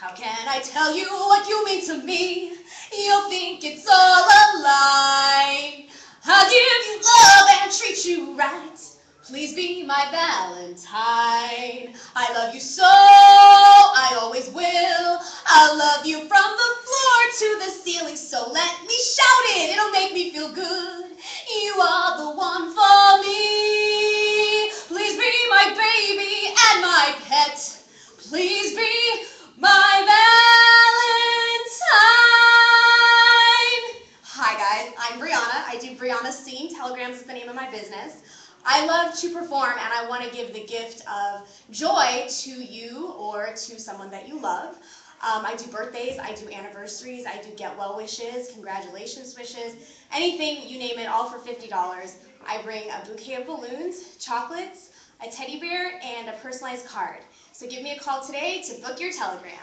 How can I tell you what you mean to me? You'll think it's all a lie. I'll give you love and treat you right. Please be my Valentine. I love you so, I always will. I'll love you from the floor to the ceiling, so let me shout it. It'll make me feel good. You are the one for me. Please be my baby and my pet. I'm Briana. I do Briana Scene. Telegrams is the name of my business. I love to perform and I want to give the gift of joy to you or to someone that you love. Um, I do birthdays, I do anniversaries, I do get well wishes, congratulations wishes, anything, you name it, all for $50. I bring a bouquet of balloons, chocolates, a teddy bear, and a personalized card. So give me a call today to book your telegram.